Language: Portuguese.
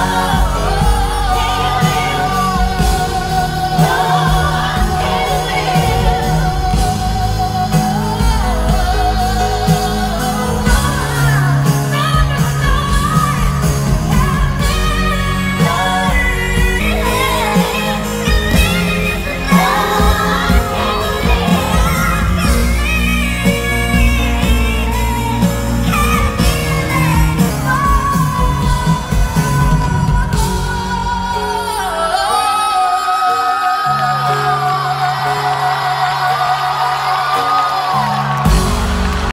Oh